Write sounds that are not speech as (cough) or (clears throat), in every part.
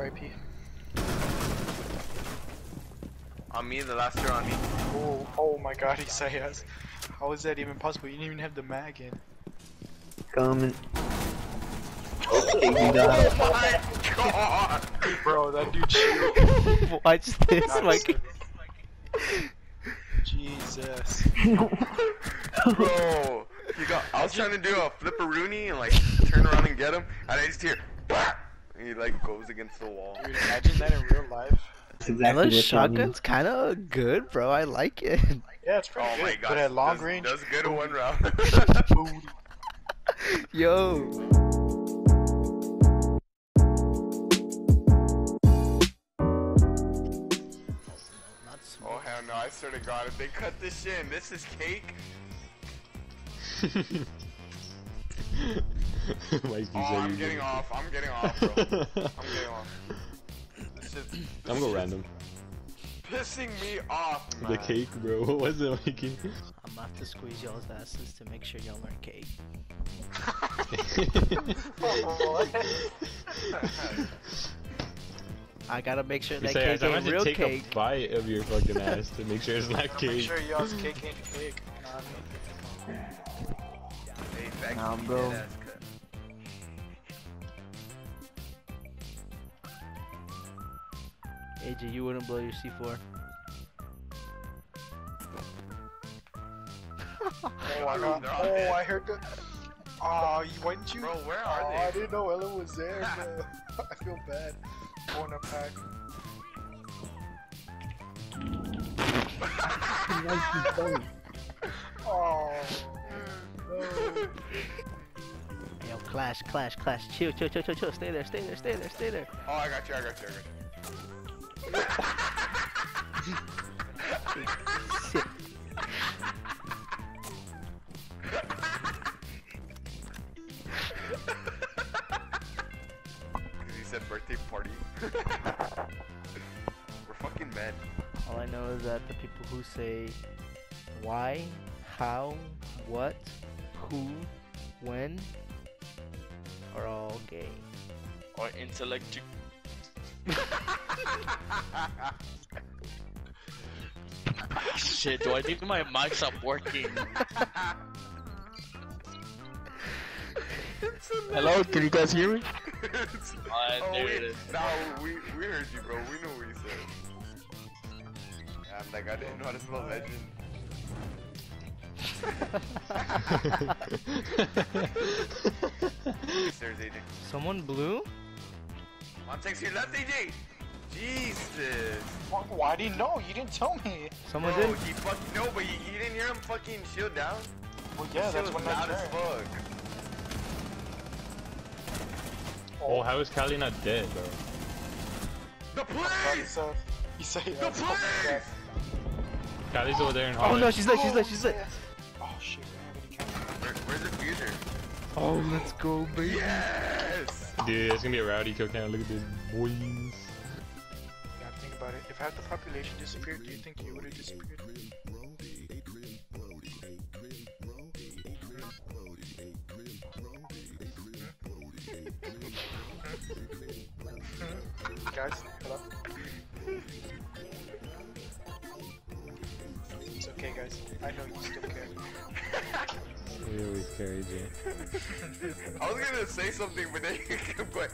R.I.P. On me, the last year on me. Oh, oh my god, Isaias. How is that even possible? You didn't even have the mag in. Coming. (laughs) Oh my god! Bro, that dude (laughs) cheated. Watch this, Nice. Mikey. (laughs) Jesus. Bro, he got. I was trying to do a flipperoonie and like turn around and get him, and I just hear, "Bah!" And he like goes against the wall. Dude, imagine that in real life. That's exactly Those what's on me. shotgun's kind of good, bro. I like it. Yeah, it's pretty Oh good. my god! but at long does, range, does good in one round. (laughs) (laughs) Yo. oh hell no! I swear to God, if they cut this shit, and this is cake. (laughs) (laughs) Mikey Oh, I'm you getting did. off. I'm getting off, bro. I'm getting off. This is. This (laughs) I'm gonna go random. Pissing me off, man. The cake, bro. (laughs) What was it, Mikey? I'm about to squeeze y'all's asses to make sure y'all learn cake. I gotta make sure You that say, cake I'm ain't going to real take cake. a bite of your fucking ass to make sure it's not cake. Make sure y'all's cake ain't cake. You know what Hey, Becky, Nah, bro. AJ, you wouldn't blow your C4. I? Oh, I got, oh. I heard the. Oh, you why didn't you? Bro, where oh, are I didn't know Ellen was there, (laughs) bro. (laughs) I feel bad. Going up pack. Oh. No. Yo, clash, clash, clash. Chill, chill, chill, chill, chill. Stay there, stay there, stay there, stay there. Oh, I got you. I got you. I got you. Shit. He said birthday party. (laughs) We're fucking men. All I know is that the people who say why, how, what, who, when are all gay. Or intellectual. Shit, do I think my mic stop working? Hello, can you guys hear me? (laughs) Oh, there we, it is. No, we, we heard you, bro. We know what you said. I'm like, I didn't know how to spell legend. (laughs) Someone blue? On takes your left, AJ. Jesus. Why, why didn't know? You didn't tell me. Someone's Bro, in? he fucking no, but you, you didn't hear him fucking shield down. Well, yeah, Shit that's what when I loud as turned. fuck. Oh. oh, how is Callie not dead, bro? The God, police. said, he said, The yeah, fuck that. police. Callie's over there in Oh no, she's lit, she's lit, she's lit. Oh shit, we already counted. Where, where's the fuser? Oh, let's go, baby. Yes. Dude, it's gonna be a rowdy kill cam. Look at this, boys. Yeah, think about it. If half the population disappeared, do you think you would have disappeared? Hmm? Hmm? Guys, hello? It's okay, guys. I know you still care. We always carry Jay. (laughs) I was gonna say something, but then you kept going.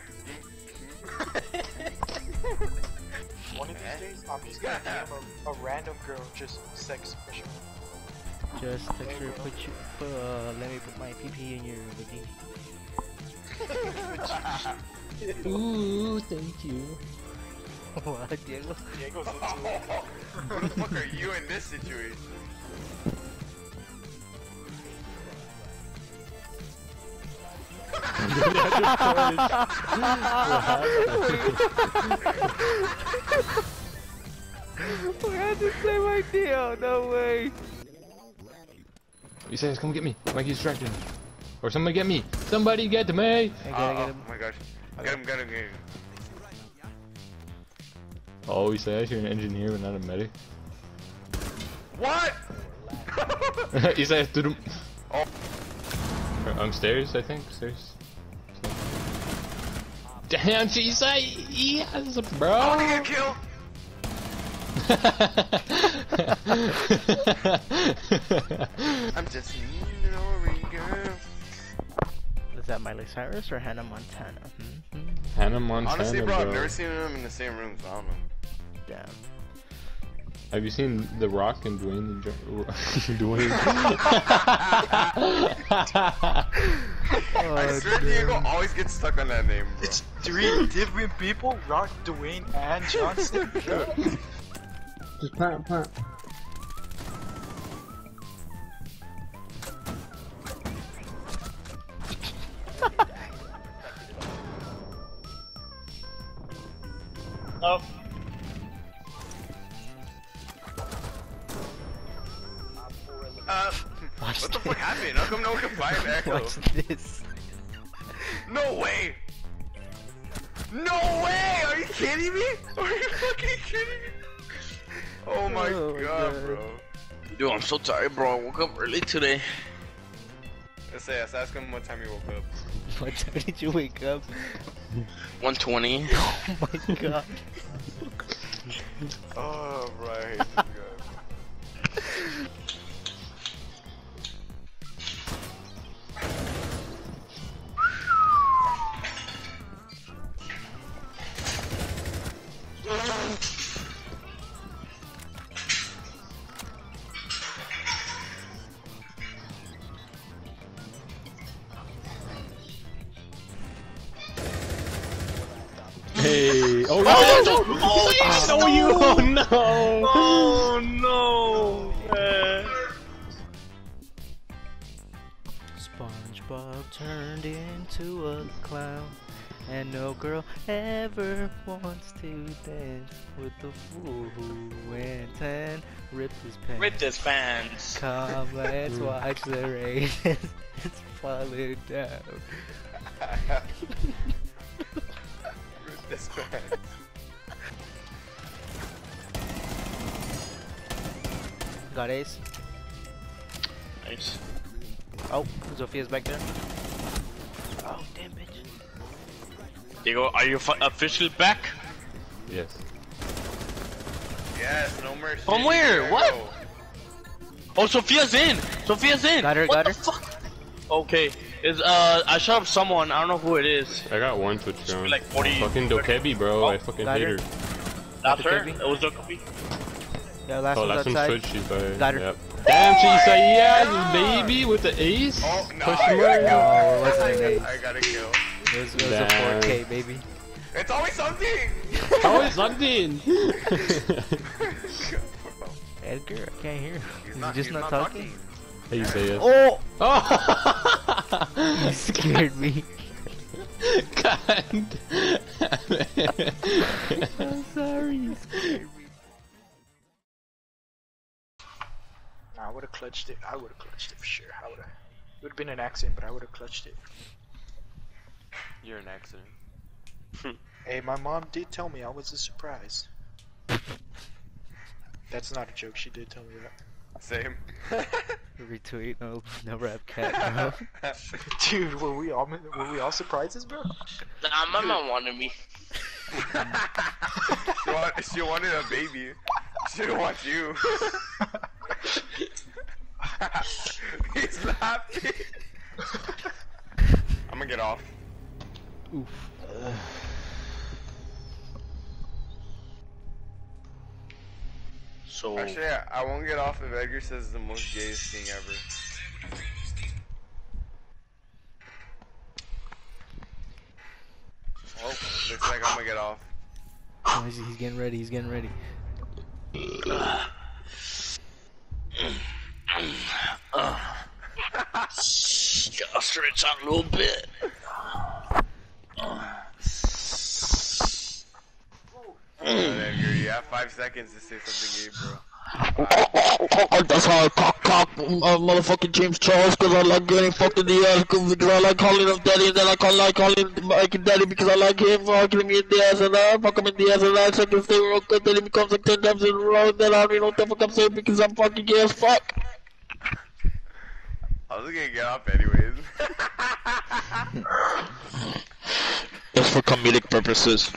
Mm, mm, mm. One of these eh? days, I'm just gonna DM a, a random girl, just sex special. Just make sure put you, put, uh, let me put my PP in your vagina. (laughs) Ooh, thank you. (laughs) what, Diego? Diego's into it. Who the fuck are you in this situation? We had to say my deal, no way. He says, come get me. Mikey's distracted. Or somebody get me. Somebody get me. I gotta Oh, get oh my gosh. Get him, get him, get him. Oh, he says you're an engineer but not a medic. What? he says, "Tudum." Oh. Or, Um, stairs, I think. Stairs. Damn, she's like, yes, bro. I want to get a kill. I'm just an ordinary girl. Is that Miley Cyrus or Hannah Montana? hmm Hannah Montana, Honestly, bro, bro. I've never seen them in the same room, so I don't know. Damn. Have you seen The Rock and Dwayne the Jo- (laughs) (laughs) (laughs) Dwayne? I oh, swear Diego always gets stuck on that name, bro. It's three different people: Rock, Dwayne, and Johnson. (laughs) Just plant, plant. Watch (laughs) this. No way! No way! Are you kidding me? Are you fucking kidding me? Oh, oh my Oh god, God. bro. Dude, I'm so tired, bro. I woke up early today. Let's say, let's ask him what time he woke up. (laughs) What time did you wake up? 120. (laughs) Oh my god. Oh, right. Hey, oh, no, no, oh, no, oh, no, you, oh no. Oh no! man. SpongeBob turned into a clown, and no girl ever wants to dance with the fool who went and ripped his pants. Rip this fans. Come, let's (laughs) watch the rain. (laughs) it's falling down. (laughs) Got ace. Nice. Oh, Zofia's back there. Oh, damn bitch. Diego, are you fi- officially back? Yes. Yes, no mercy. From where? There What? go. Oh, Zofia's in. Zofia's in. Got her, what got the her. fuck? Okay. Is uh, I shot up someone. I don't know who it is. I got one Twitch gun. like 40 Fucking Dokkaebi, bro. Oh, I fucking hate her. her. That's her. Dokkaebi? It was Dokkaebi. Yeah, last Oh, one's last one's outside. Twitch. She's by. Got her. Yep. Damn, she said yes, baby, with the ace. Oh, no, Question I gotta mark. kill. No, it wasn't an ace. I gotta kill. It was, it was a 4K, baby. It's always something! Oh, it's something. (laughs) (laughs) Edgar, I can't hear you. He's not, just he's not, not talking? Hey, you say yes. Oh! Oh! (laughs) You scared me. God. I'm sorry. You scared me. I would have clutched it. I would have clutched it for sure. I would have. It would have been an accident, but I would have clutched it. You're an accident. (laughs) Hey, my mom did tell me I was a surprise. That's not a joke. She did tell me that. Same. (laughs) Retweet, no, no rap cat, bro. (laughs) Dude, were we all were we all surprises, bro? Nah, my mom wanted me. (laughs) she, want, she wanted a baby. She didn't want you. He's laughing. I'm gonna get off. Oof. So Actually, I, I won't get off if Edgar says it's the most gayest thing ever. Oh, looks like I'm gonna get off. Oh, he's, he's getting ready, he's getting ready. (clears throat) gotta stretch out a little bit. Have five seconds to say something gay, bro. (laughs) That's how I cock cock uh, motherfucking James Charles because I like getting fucked in the ass because I like calling him daddy and then I call like calling him Mike daddy because I like him fucking me in the ass and I fuck him in the ass and I second stay real good then he becomes like 10 times in a row and then I don't even know what the fuck I'm saying because I'm fucking gay as fuck. I was gonna get off anyways. (laughs) It's for comedic purposes.